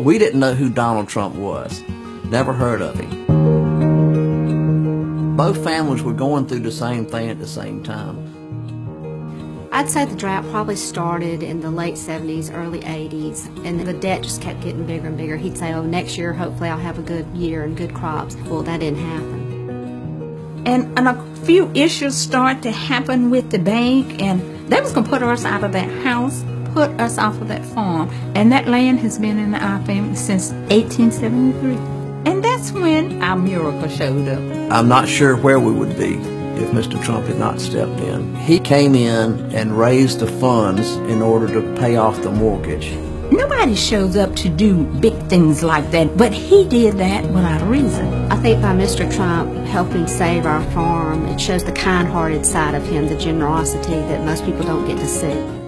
We didn't know who Donald Trump was. Never heard of him. Both families were going through the same thing at the same time. I'd say the drought probably started in the late 70s, early 80s, and the debt just kept getting bigger and bigger. He'd say, oh, next year, hopefully I'll have a good year and good crops. Well, that didn't happen. And, and a few issues start to happen with the bank, and they was going to put us out of that house, put us off of that farm. And that land has been in our family since 1873. And that's when our miracle showed up. I'm not sure where we would be if Mr. Trump had not stepped in. He came in and raised the funds in order to pay off the mortgage. Nobody shows up to do big things like that, but he did that without a reason. I think by Mr. Trump helping save our farm, it shows the kind-hearted side of him, the generosity that most people don't get to see.